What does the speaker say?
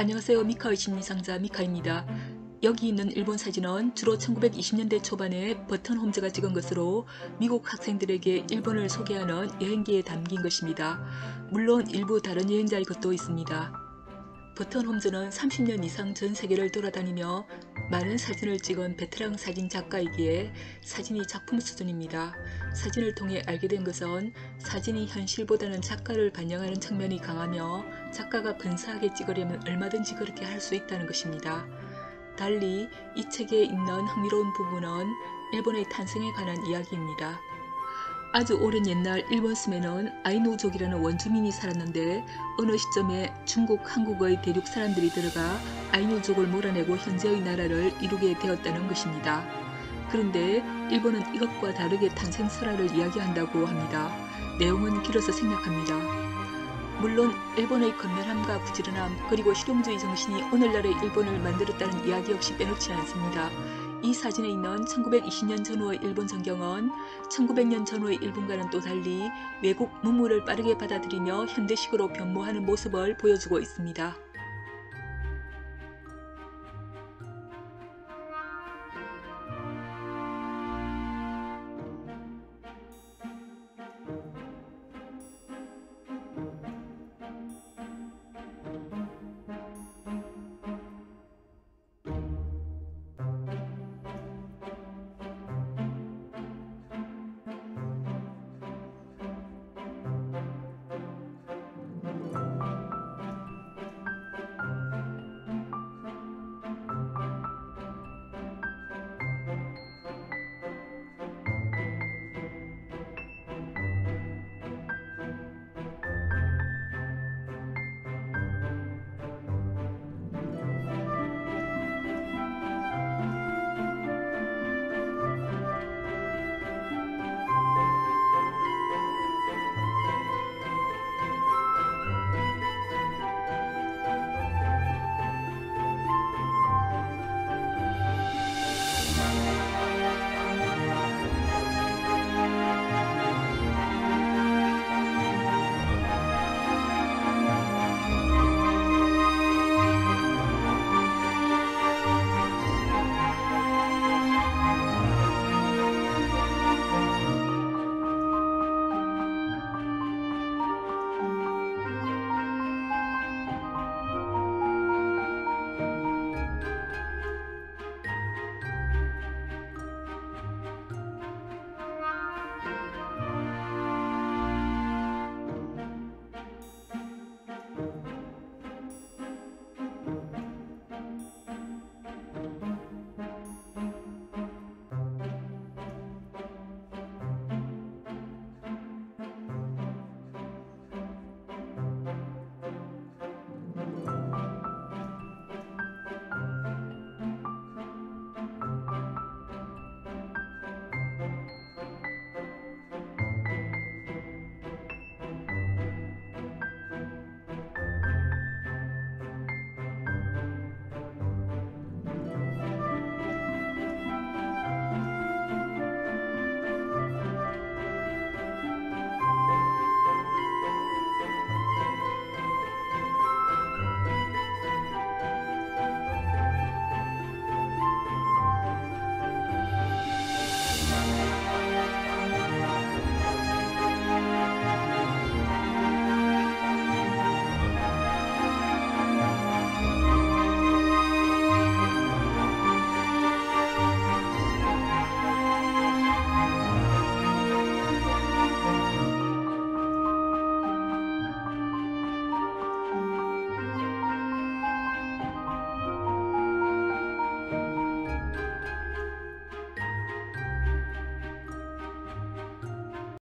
안녕하세요. 미카의 심리상자 미카입니다. 여기 있는 일본 사진은 주로 1920년대 초반에 버튼 홈즈가 찍은 것으로 미국 학생들에게 일본을 소개하는 여행기에 담긴 것입니다. 물론 일부 다른 여행자의 것도 있습니다. 버튼 홈즈는 30년 이상 전 세계를 돌아다니며 많은 사진을 찍은 베테랑 사진 작가이기에 사진이 작품 수준입니다. 사진을 통해 알게 된 것은 사진이 현실보다는 작가를 반영하는 측면이 강하며 작가가 근사하게 찍으려면 얼마든지 그렇게 할 수 있다는 것입니다. 달리 이 책에 있는 흥미로운 부분은 일본의 탄생에 관한 이야기입니다. 아주 오랜 옛날 일본 섬에는 아이누족이라는 원주민이 살았는데 어느 시점에 중국, 한국의 대륙 사람들이 들어가 아이누족을 몰아내고 현재의 나라를 이루게 되었다는 것입니다. 그런데 일본은 이것과 다르게 탄생 설화를 이야기한다고 합니다. 내용은 길어서 생략합니다. 물론 일본의 건면함과 부지런함 그리고 실용주의 정신이 오늘날의 일본을 만들었다는 이야기 역시 빼놓지 않습니다. 이 사진에 있는 1920년 전후의 일본 전경은 1900년 전후의 일본과는 또 달리 외국 문물을 빠르게 받아들이며 현대식으로 변모하는 모습을 보여주고 있습니다.